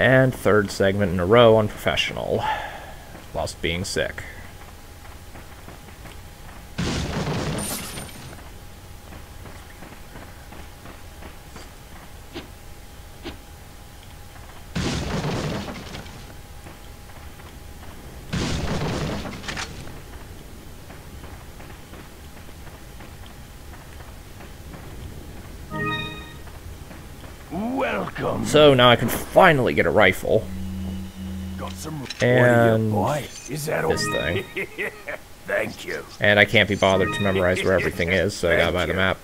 And third segment in a row on Professional, whilst being sick. So now I can finally get a rifle. Got some. And Boy, is that this thing. Thank you. And I can't be bothered to memorize where everything is, so I gotta buy the map.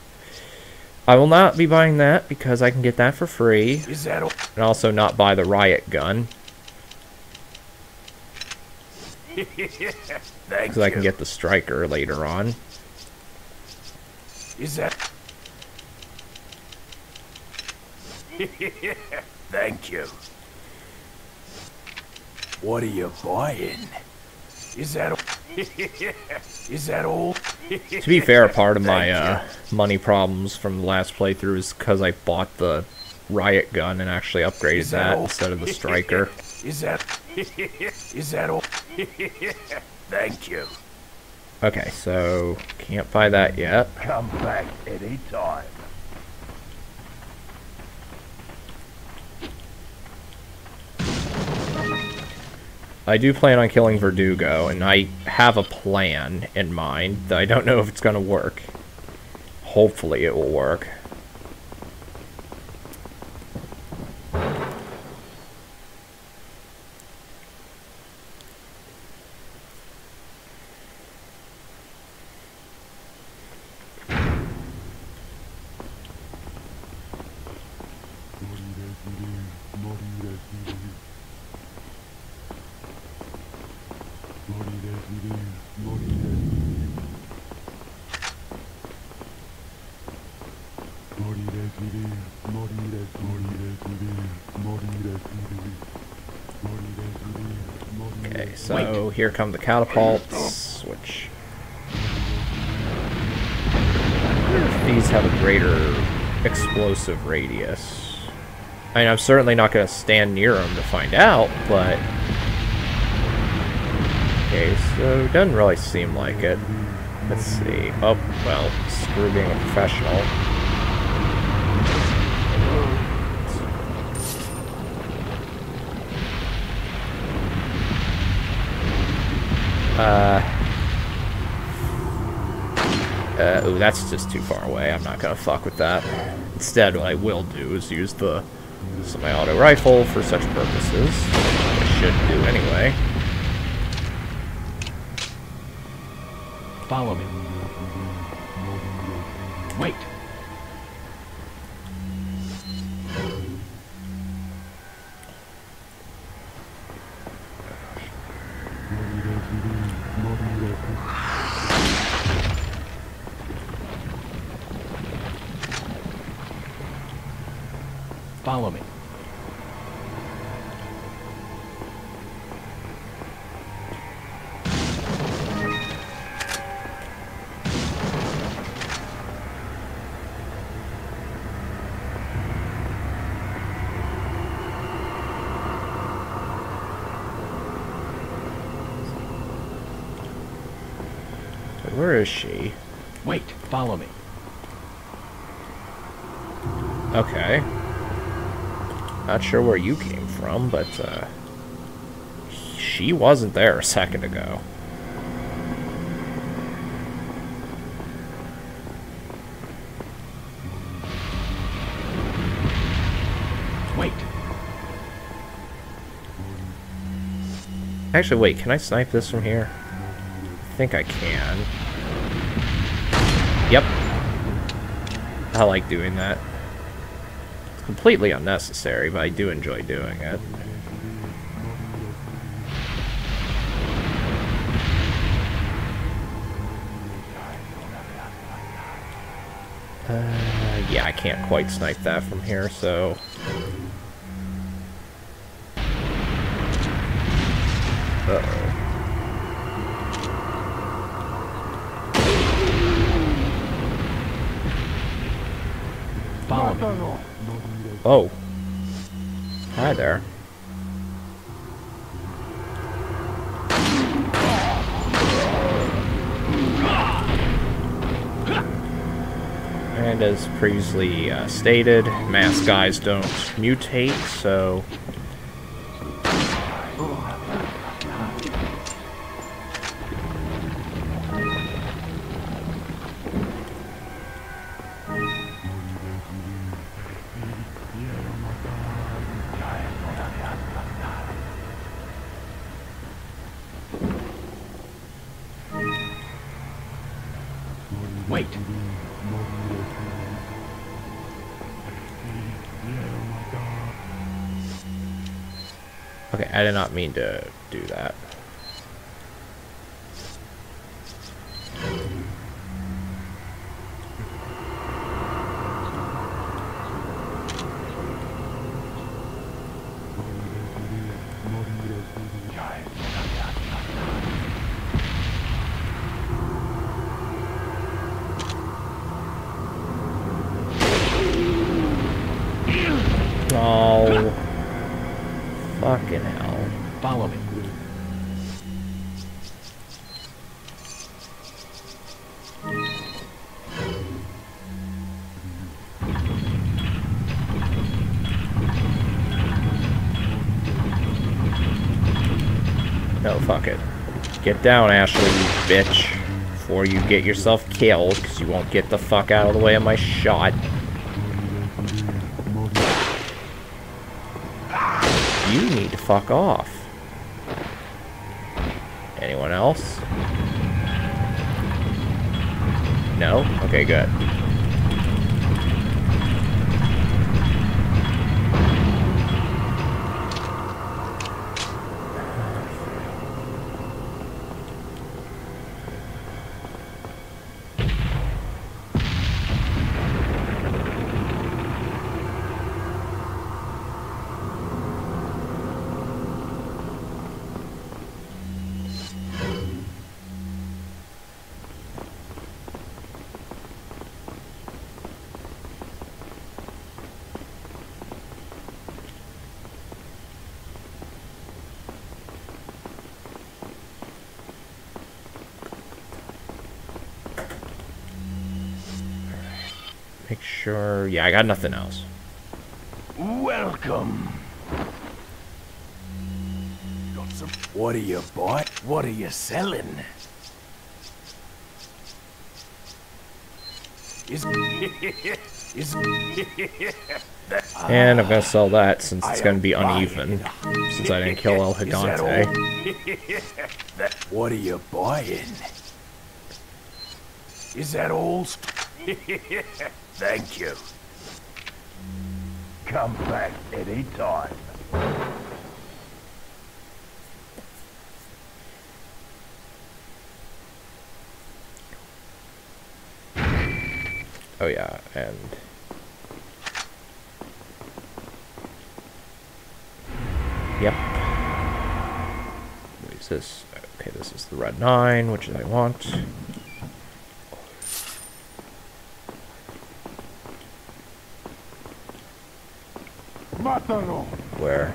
I will not be buying that because I can get that for free. Is that all? And also not buy the riot gun because I can get the striker later on. Is that? Thank you. What are you buying? Is that? all? is that all? To be fair, part of my uh, money problems from the last playthrough is because I bought the riot gun and actually upgraded Is that that instead of the striker. Is that? Is that all? Thank you. Okay, so can't buy that yet. Come back any I do plan on killing Verdugo, and I have a plan in mind. I don't know if it's going to work. Hopefully it will work. Here come the catapults, which... These have a greater explosive radius. I mean, I'm certainly not going to stand near them to find out, but... Okay, so it doesn't really seem like it. Let's see. Oh, well, screw being a professional. Uh, uh, ooh, that's just too far away. I'm not gonna fuck with that. Instead, what I will do is use the semi-auto rifle for such purposes. I should do anyway. Follow me. Wait. Where is she? Wait. Follow me. Okay. Not sure where you came from, but uh, she wasn't there a second ago. Wait. Actually, wait, can I snipe this from here? I think I can. I like doing that. It's completely unnecessary, but I do enjoy doing it. Uh, yeah, I can't quite snipe that from here, so... Uh-oh. Oh. Hi there. And as previously uh, stated, mask guys don't mutate, so did not mean to do that. Oh. Fucking hell. Follow me. No, fuck it. Get down, Ashley, you bitch. Before you get yourself killed, because you won't get the fuck out of the way of my shot. You need to fuck off. Else? No? Okay, good. Yeah, I got nothing else. Welcome. Got some. What are you buying? What are you selling? Is is And I'm gonna sell that since it's gonna be uneven. Since I didn't kill El Is that all? Gigante. That- what are you buying? Is that all? Thank you. Come back any time. Oh yeah, and... Yep. What is this? Okay, this is the red 9, which I want. Where?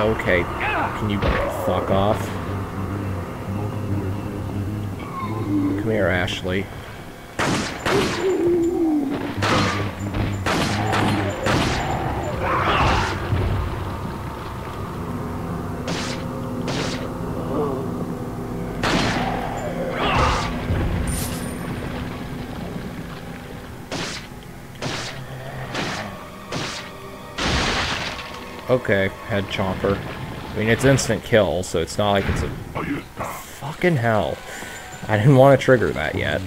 Okay, can you Okay, head chomper. I mean, it's instant kill, so it's not like it's a... Fucking hell. I didn't want to trigger that yet.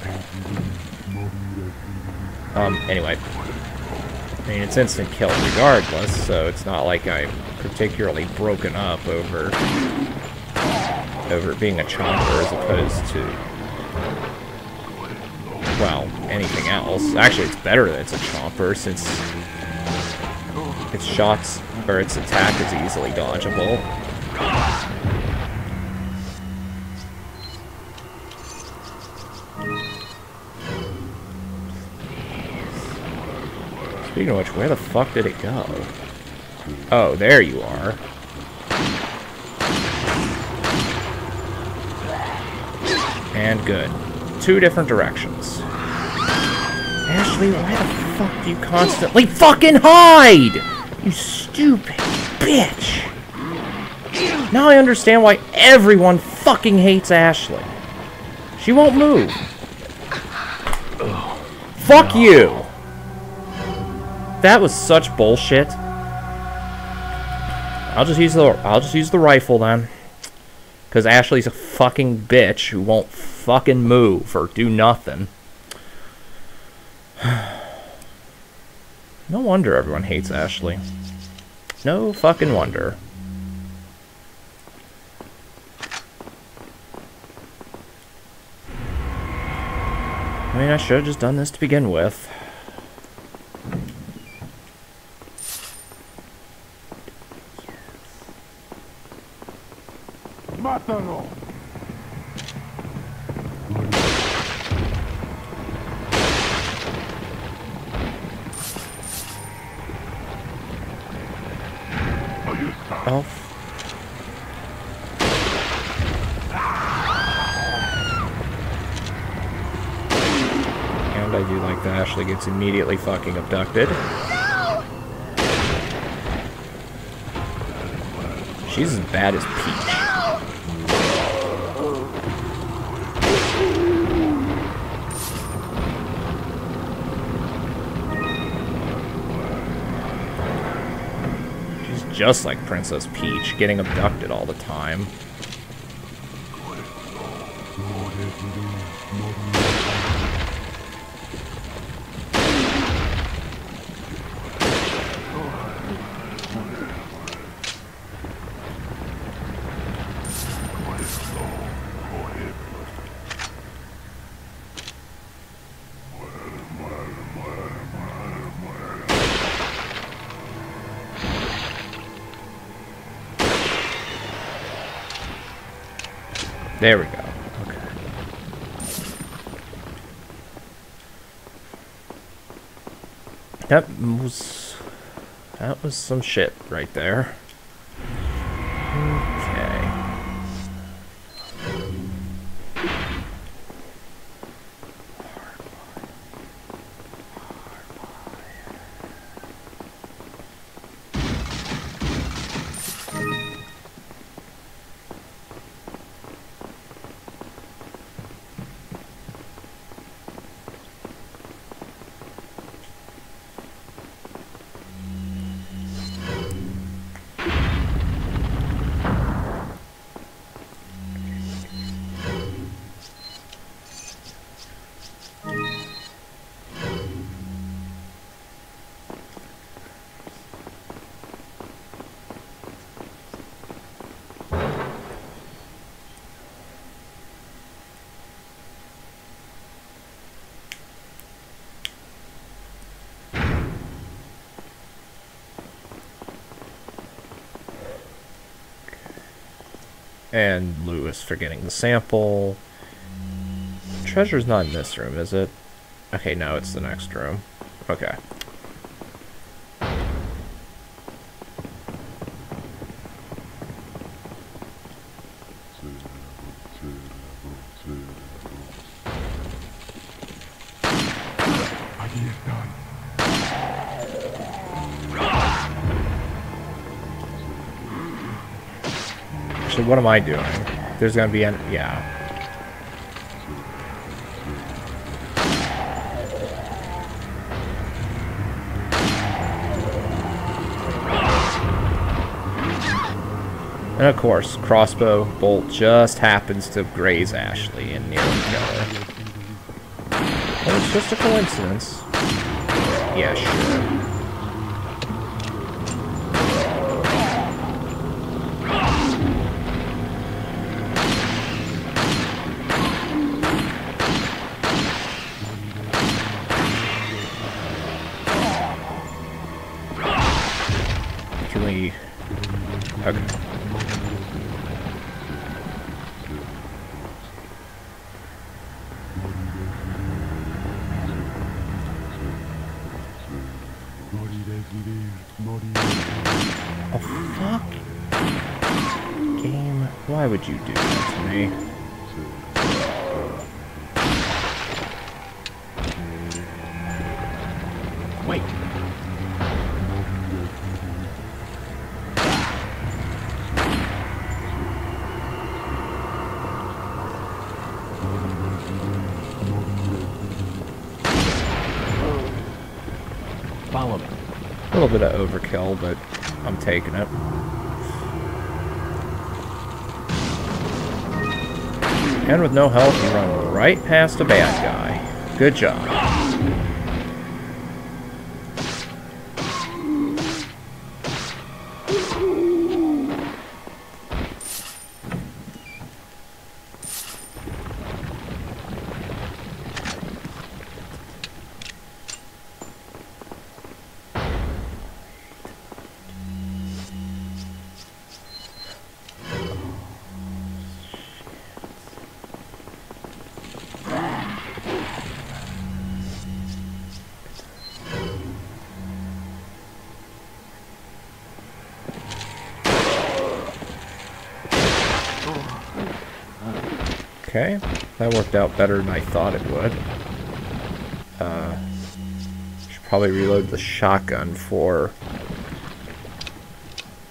Um, anyway. I mean, it's instant kill regardless, so it's not like I'm particularly broken up over... over being a chomper as opposed to... Well, anything else. Actually, it's better that it's a chomper, since its shots or its attack is easily dodgeable. Speaking of which, where the fuck did it go? Oh, there you are. And good. Two different directions. Ashley, why the fuck do you constantly fucking hide? You stupid bitch. Now I understand why everyone fucking hates Ashley. She won't move. Fuck you. That was such bullshit. I'll just use the I'll just use the rifle then. Cause Ashley's a fucking bitch who won't fucking move or do nothing. No wonder everyone hates Ashley. No fucking wonder. I mean, I should have just done this to begin with. Gets immediately fucking abducted. She's as bad as Peach. She's just like Princess Peach, getting abducted all the time. There we go. Okay. That was that was some shit right there. And Luis for getting the sample. Treasure's not in this room, is it? Okay, no, it's the next room. Okay. Actually, what am I doing? There's gonna be an... yeah. And of course, crossbow bolt just happens to graze Ashley and nearly kill her. Well, oh, it's just a coincidence. Yeah, sure. Little bit of overkill, but I'm taking it. And with no help, you run right past a bad guy. Good job. Worked out better than I thought it would. Uh, should probably reload the shotgun for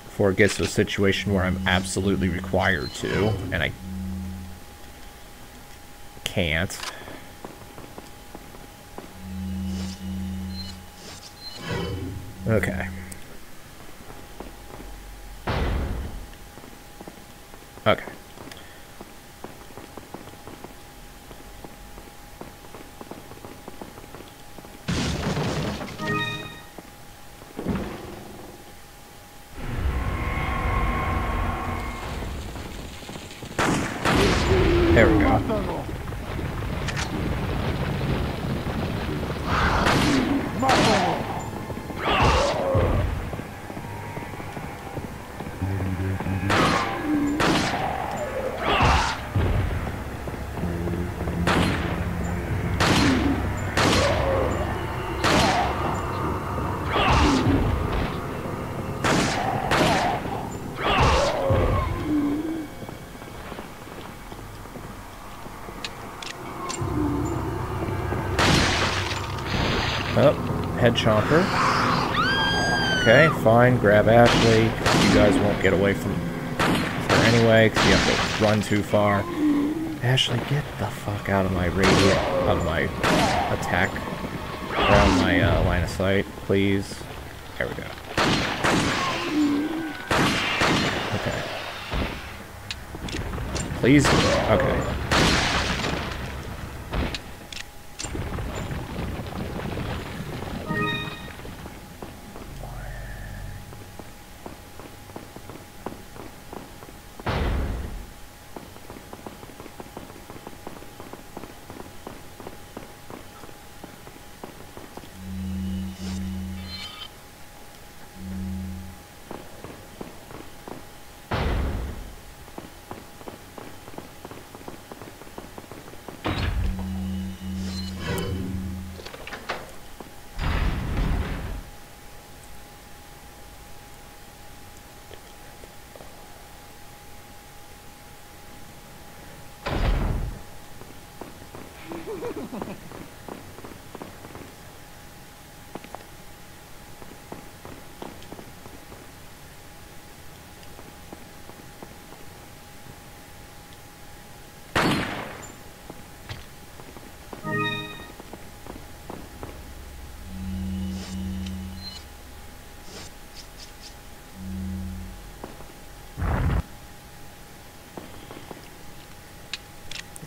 before it gets to a situation where I'm absolutely required to, and I can't. Okay. Okay. There we go. Oh, head chomper. Okay, fine. Grab Ashley. You guys won't get away from her anyway, because you have to run too far. Ashley, get the fuck out of my radio, out of my attack, around my uh, line of sight, please. There we go. Okay. Please? Okay.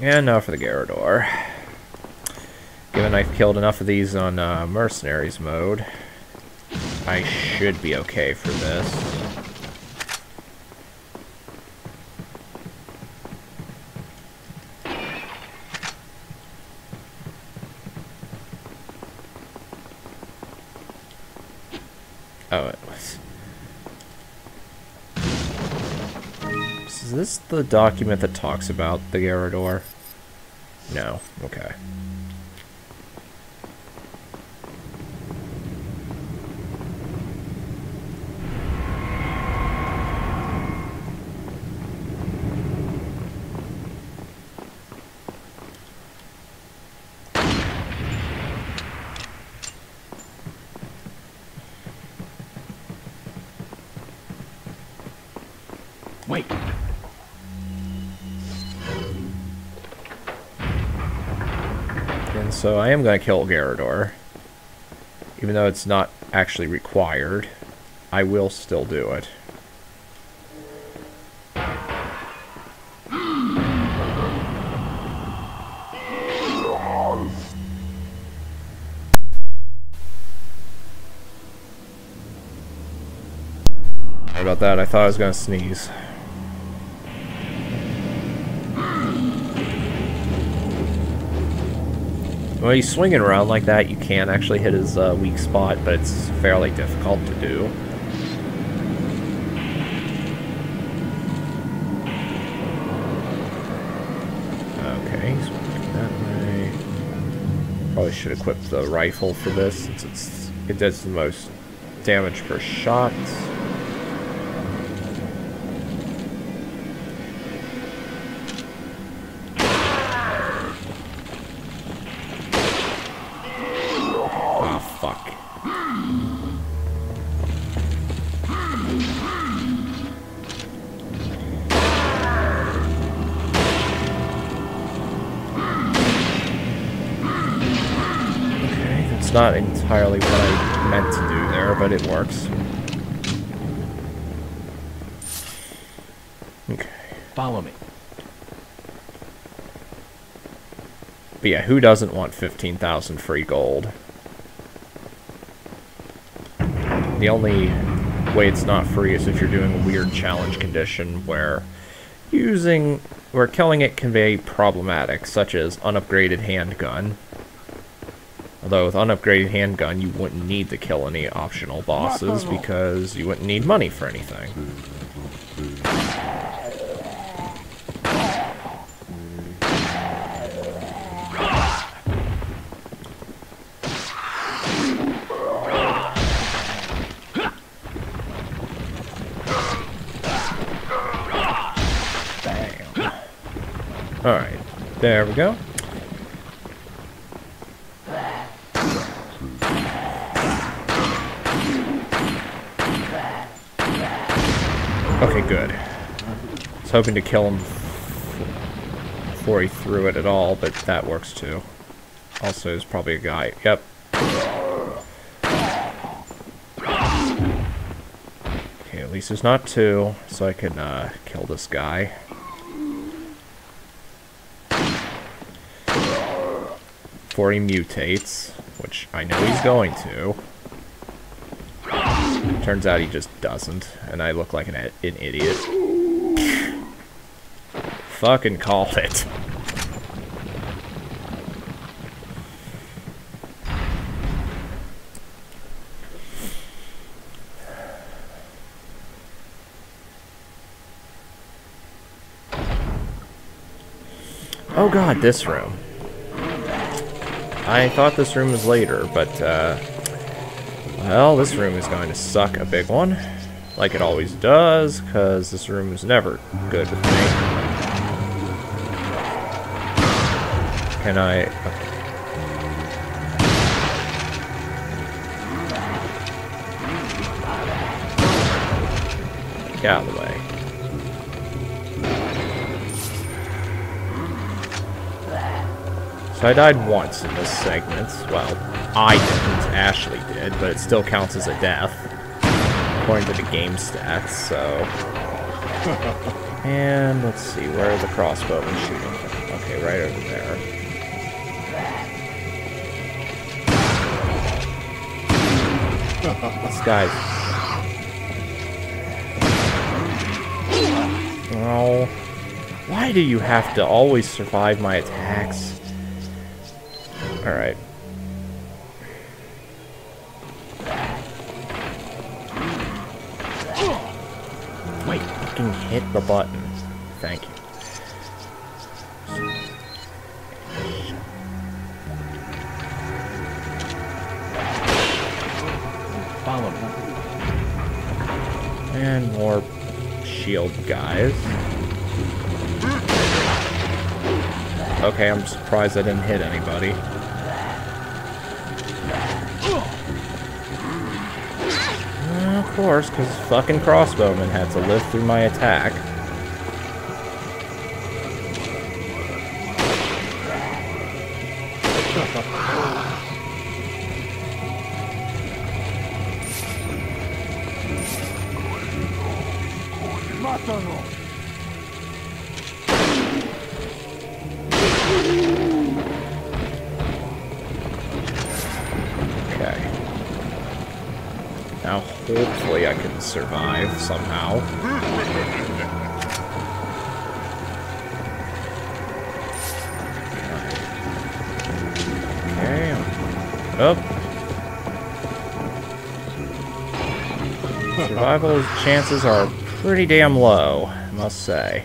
And now for the Garador. Given I've killed enough of these on uh, Mercenaries mode, I should be okay for this. Oh, it was... Is this the document that talks about the Garador? No. Okay. Wait. So I am going to kill Garador. Even though it's not actually required, I will still do it. About that, I thought I was going to sneeze. When he's swinging around like that, you can actually hit his uh, weak spot, but it's fairly difficult to do. Okay, that way. Probably should equip the rifle for this, since it does the most damage per shot. Okay. Follow me. But yeah, who doesn't want 15,000 free gold? The only way it's not free is if you're doing a weird challenge condition where using where killing it can be problematic, such as unupgraded handgun. Although with unupgraded handgun, you wouldn't need to kill any optional bosses because you wouldn't need money for anything. Bam. Alright, there we go. Okay, good. I was hoping to kill him before he threw it at all, but that works too. Also, there's probably a guy. Yep. Okay, at least there's not two, so I can uh, kill this guy. Before he mutates, which I know he's going to. Turns out he just doesn't, and I look like an, an idiot. Fucking call it. Oh god, this room. I thought this room was later, but, uh... Well, this room is going to suck a big one. Like it always does, because this room is never good with me. Can I... Get out of the way. So I died once in this segment. Well, I didn't. Ashley did, but it still counts as a death. According to the game stats, so... and let's see, where are the crossbowmen shooting from? Okay, right over there. Guy's... Oh... Why do you have to always survive my attacks? Alright. Wait. Fucking hit the button. Thank you. Follow me. And more shield guys. Okay, I'm surprised I didn't hit anybody. Of course, because fucking crossbowmen had to live through my attack. Survival chances are pretty damn low, I must say.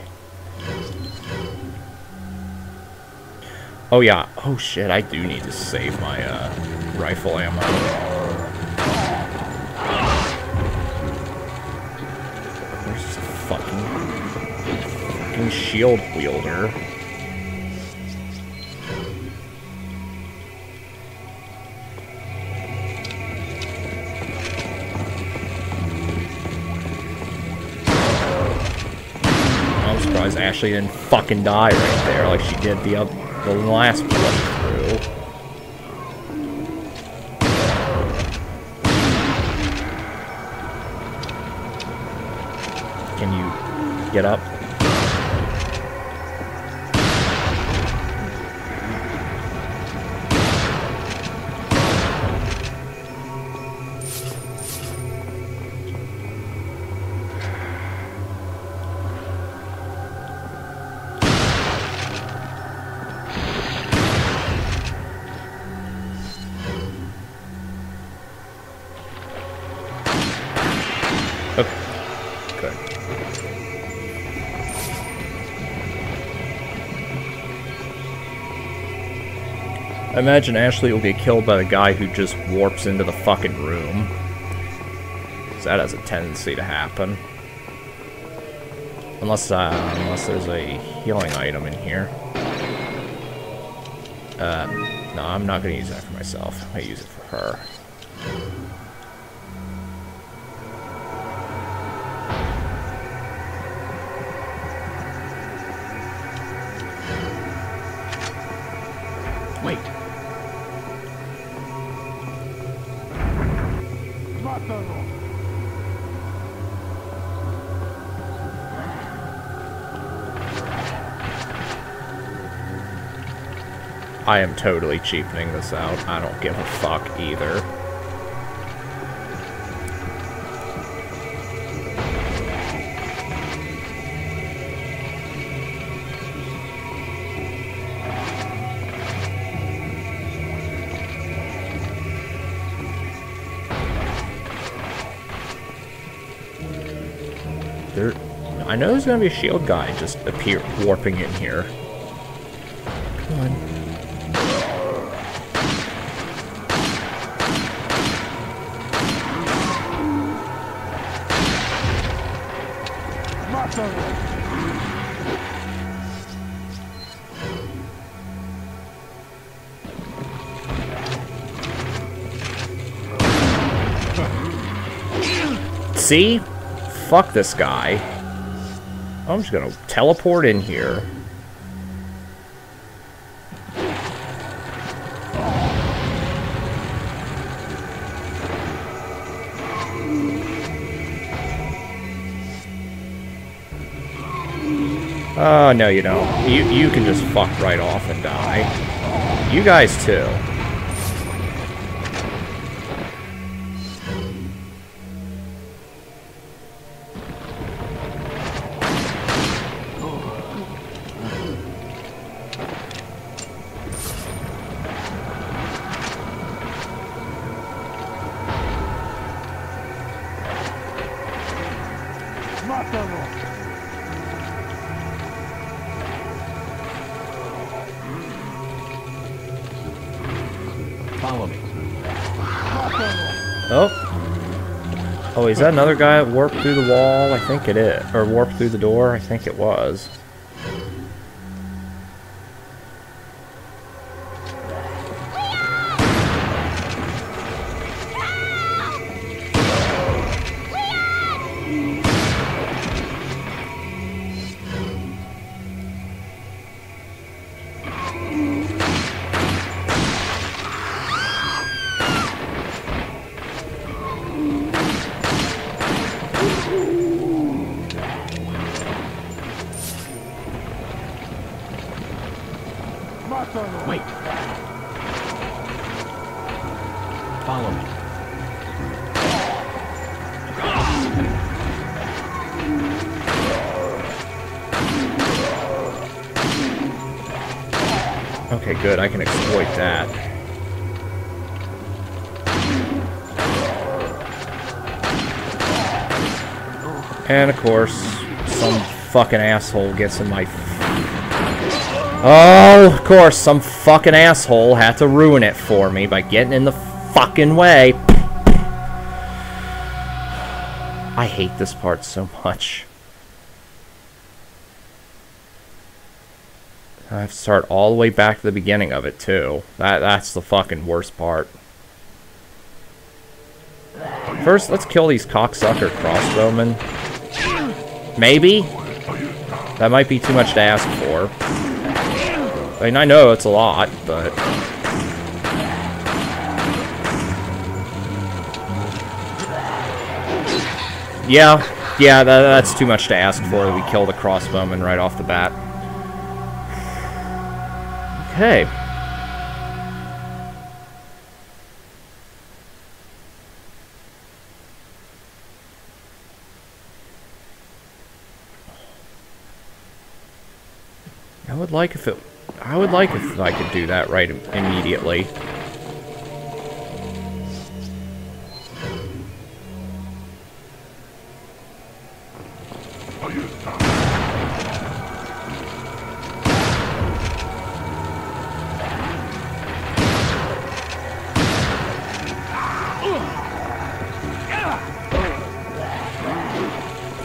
Oh yeah. Oh shit, I do need to save my uh, rifle ammo. Where's this fucking, fucking shield wielder? I'm surprised Ashley didn't fucking die right there like she did the other, the last playthrough. Can you get up? Imagine Ashley will get killed by the guy who just warps into the fucking room. Because that has a tendency to happen. Unless, uh, unless there's a healing item in here. Uh, no, I'm not gonna use that for myself. I use it for her. I am totally cheapening this out. I don't give a fuck either. There, I know there's gonna be a shield guy just appear warping in here. See? Fuck this guy. I'm just gonna teleport in here. Oh, no you don't. You, you can just fuck right off and die. You guys too. Follow me. Oh. Oh, is that another guy warped through the wall? I think it is. Or warped through the door? I think it was. Fucking asshole gets in my... Oh, of course, some fucking asshole had to ruin it for me by getting in the fucking way. I hate this part so much. I have to start all the way back to the beginning of it, too. That That's the fucking worst part. First, let's kill these cocksucker crossbowmen. Maybe? That might be too much to ask for. I mean, I know it's a lot, but... Yeah, yeah, that, that's too much to ask for. We kill the crossbowman right off the bat. Okay. Would like if it... I would like if I could do that right immediately.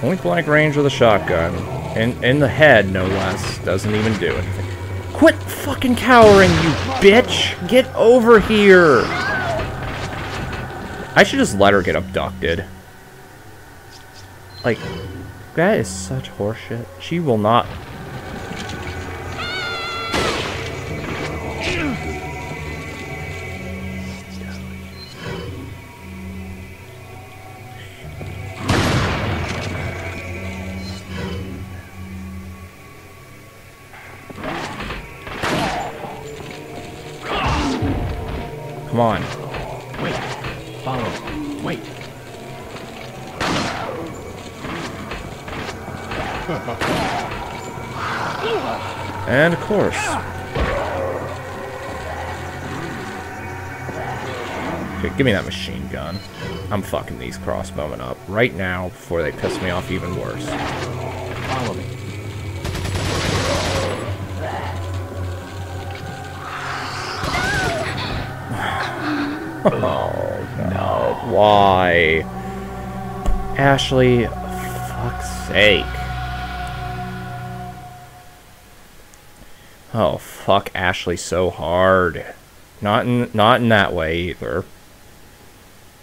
Point blank range with a shotgun. In, in the head, no less. Doesn't even do anything. Quit fucking cowering, you bitch! Get over here! I should just let her get abducted. Like, that is such horseshit. She will not... Come on. Wait. Follow. Wait. And of course. Okay, give me that machine gun. I'm fucking these crossbowmen up right now before they piss me off even worse. Oh, no. Why? Ashley, fuck's sake. Oh, fuck Ashley so hard. Not in, not in that way either.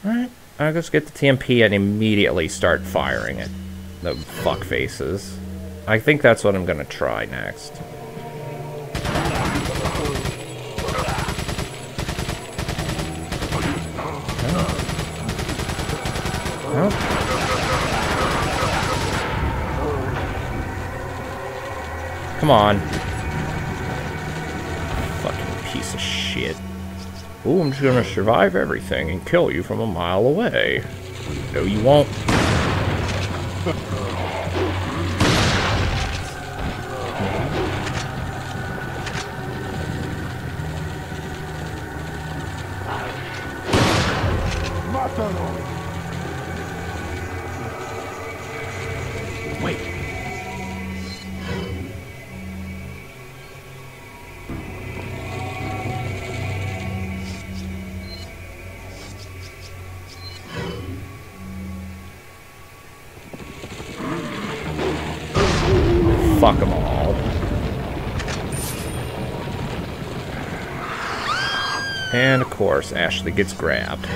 Alright, I'll just get the TMP and immediately start firing at the fuck faces. I think that's what I'm gonna try next. Well. Come on. Fucking piece of shit. Ooh, I'm just gonna survive everything and kill you from a mile away. No, you won't. Course, Ashley gets grabbed.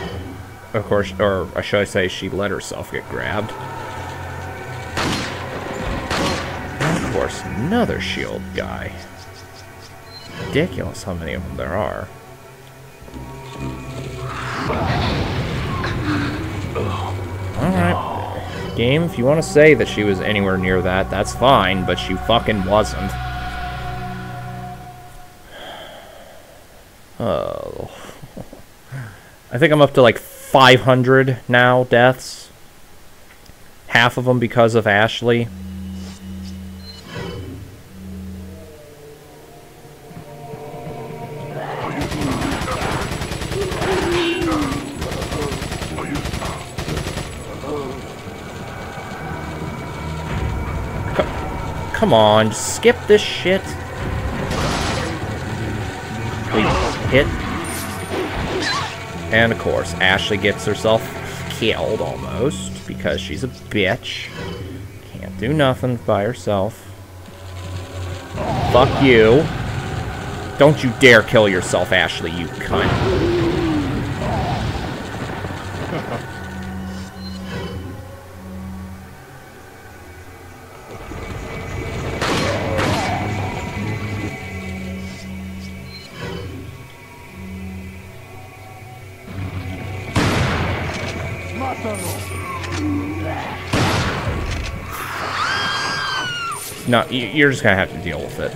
Of course, or I should I say, she let herself get grabbed. And of course, another shield guy. Ridiculous how many of them there are. Alright. Game, if you want to say that she was anywhere near that, that's fine, but she fucking wasn't. I think I'm up to like 500 now deaths. Half of them because of Ashley. Come on, skip this shit. Please hit and of course, Ashley gets herself killed almost because she's a bitch. Can't do nothing by herself. Fuck you. Don't you dare kill yourself, Ashley, you cunt. No, y- you're just gonna have to deal with it.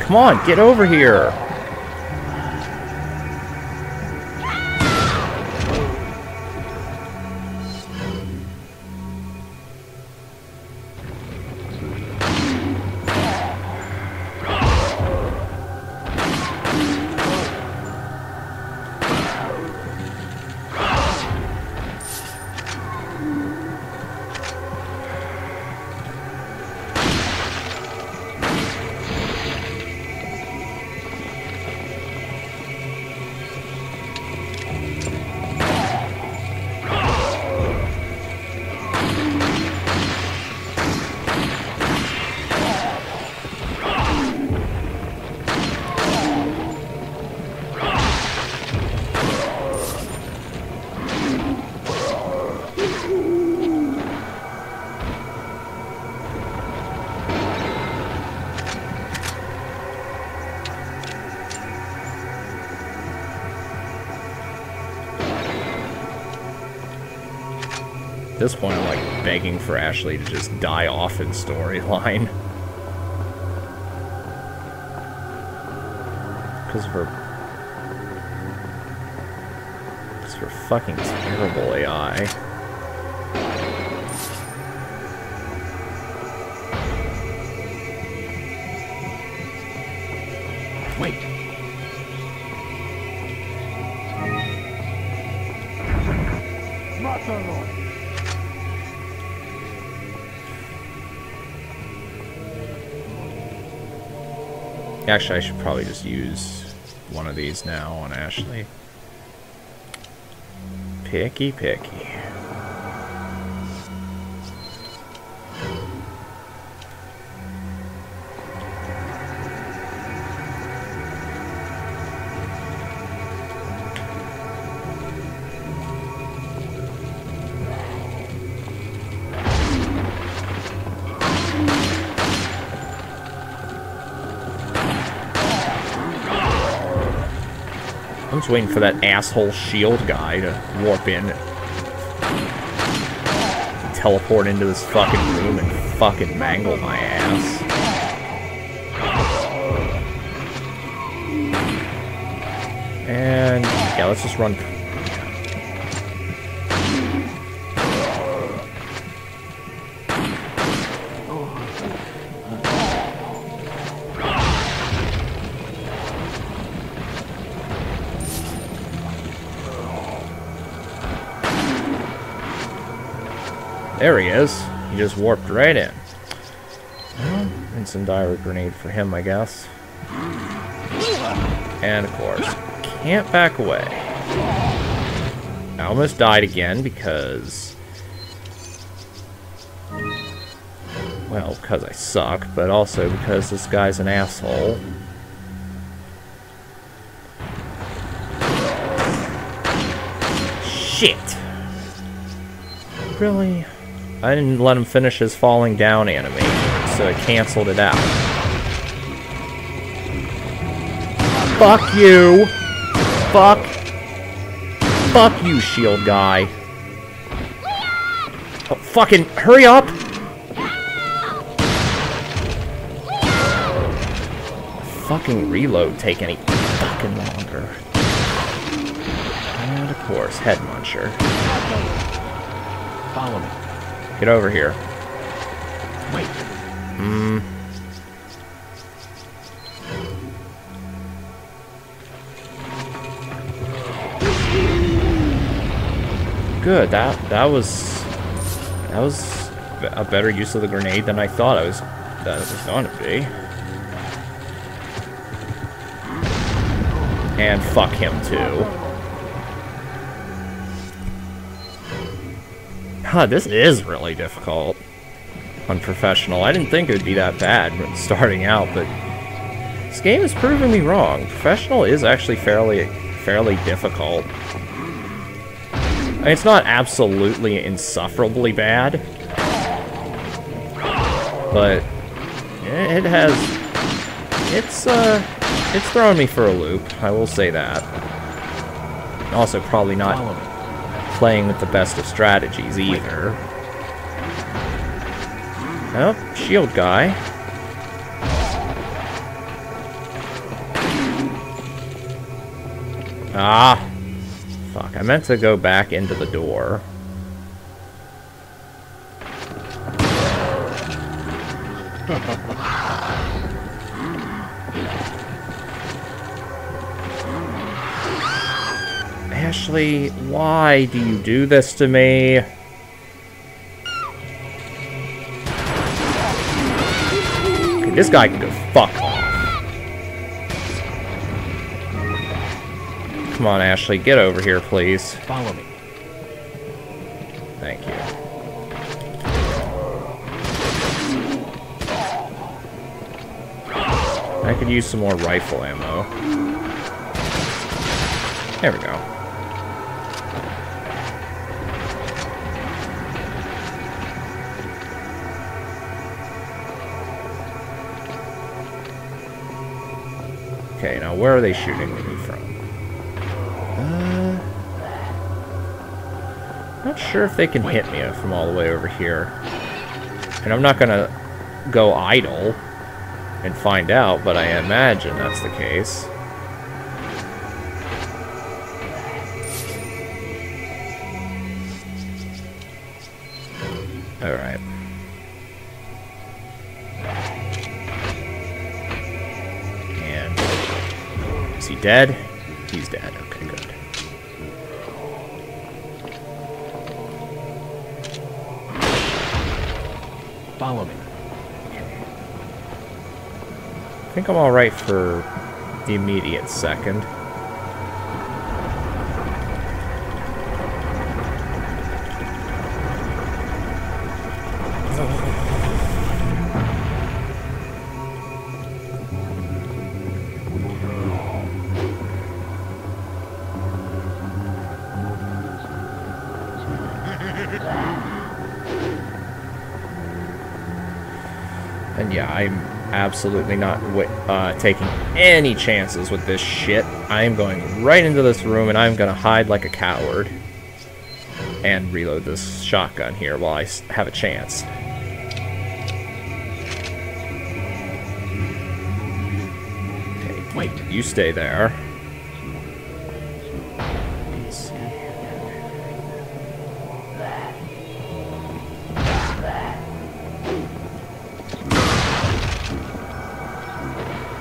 Come on, get over here. This point, I'm like begging for Ashley to just die off in storyline. Because of her. Because of her fucking terrible AI. Actually, I should probably just use one of these now on Ashley. Picky, picky. I'm just waiting for that asshole shield guy to warp in. Teleport into this fucking room and fucking mangle my ass. And yeah, let's just run. There he is. He just warped right in. Well, incendiary grenade for him, I guess. And of course, can't back away. I almost died again because... Well, because I suck, but also because this guy's an asshole. Shit! Really? I didn't let him finish his falling down animation, so I canceled it out. Fuck you! Fuck! Fuck you, shield guy! Oh, fucking hurry up! Fucking reload take any fucking longer. And of course, head muncher. Follow me. Get over here. Wait. Hmm. Good. That that was that was a better use of the grenade than I thought I was that it was going to be. And fuck him too. Huh, this is really difficult. On Professional. I didn't think it would be that bad starting out, but this game is proving me wrong. Professional is actually fairly fairly difficult. It's not absolutely insufferably bad, but it has it's uh it's throwing me for a loop. I will say that. Also, probably not. Playing with the best of strategies either. Oh, shield guy. Ah! Fuck, I meant to go back into the door. Ashley, why do you do this to me? Okay, this guy can go fuck off. Come on, Ashley, get over here, please. Follow me. Thank you. I could use some more rifle ammo. There we go. Where are they shooting me from? Uh, not sure if they can hit me from all the way over here. And I'm not gonna go idle and find out, but I imagine that's the case. Dead? He's dead. Okay, good. Follow me. I think I'm alright for the immediate second. Yeah, I'm absolutely not uh, taking any chances with this shit. I am going right into this room and I'm going to hide like a coward. And reload this shotgun here while I have a chance. Okay, Wait. you stay there.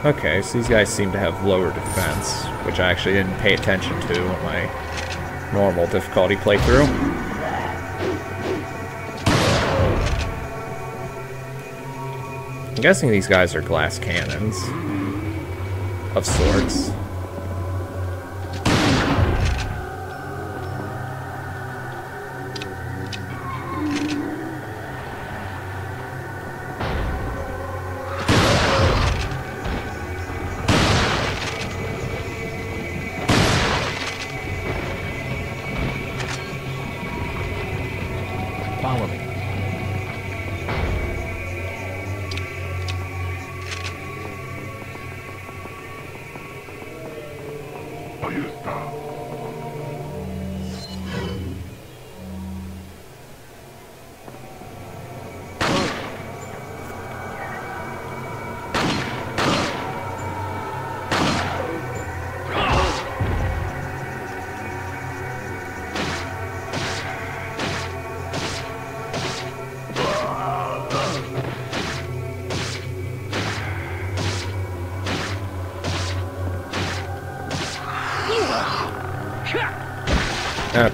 Okay, so these guys seem to have lower defense, which I actually didn't pay attention to in my normal difficulty playthrough. I'm guessing these guys are glass cannons. Of sorts.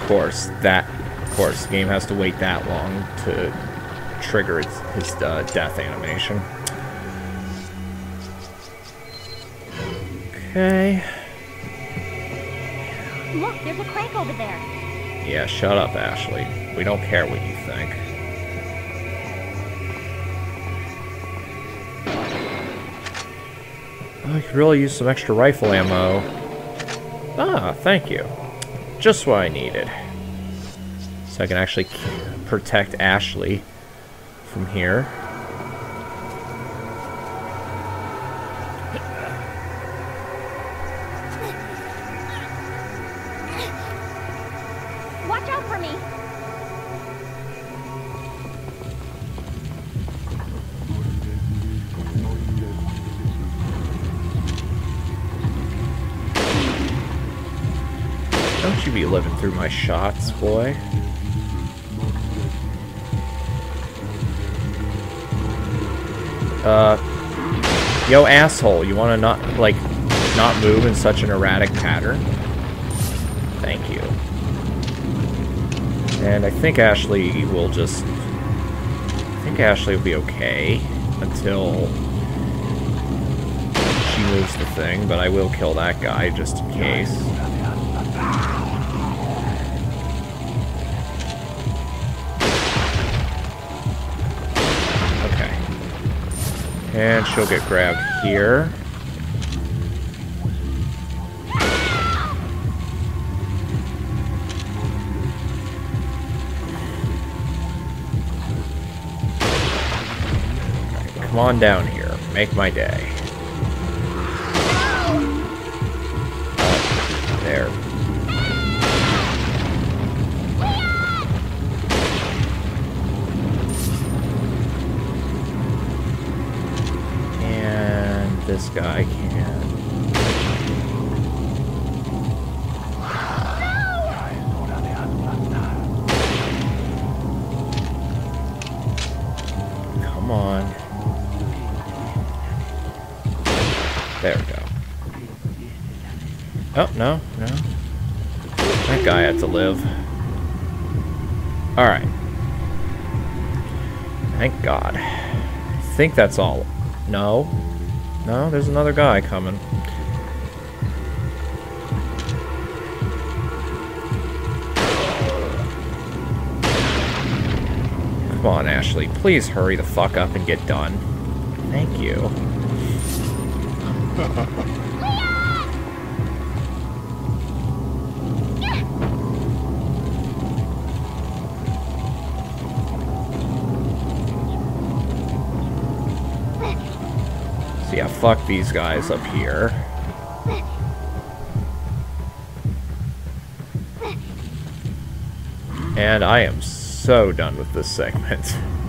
Course, that of course, the game has to wait that long to trigger its, his uh, death animation. Okay. Look, there's a crank over there. Yeah, shut up, Ashley. We don't care what you think. I could really use some extra rifle ammo. Ah, thank you. Just what I needed. So I can actually protect Ashley from here. You be living through my shots, boy. Uh, yo asshole, you wanna not, like, not move in such an erratic pattern? Thank you. And I think Ashley will just, I think Ashley will be okay until she moves the thing, but I will kill that guy just in case. And she'll get grabbed here. Come on down here. Make my day. Guy can. Come on. There we go. Oh, no, no. That guy had to live. Alright. Thank God. I think that's all. No. No, there's another guy coming. Come on, Ashley. Please hurry the fuck up and get done. Thank you. fuck these guys up here. And I am so done with this segment.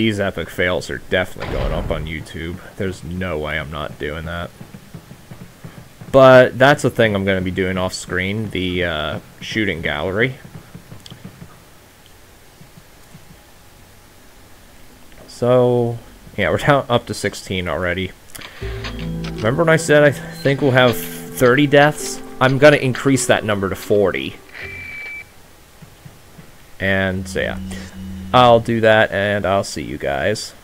these epic fails are definitely going up on YouTube. There's no way I'm not doing that. But that's the thing I'm going to be doing off screen, the uh, shooting gallery. So, yeah, we're down up to 16 already. Remember when I said I think we'll have 30 deaths? I'm going to increase that number to 40. And, so yeah. I'll do that, and I'll see you guys.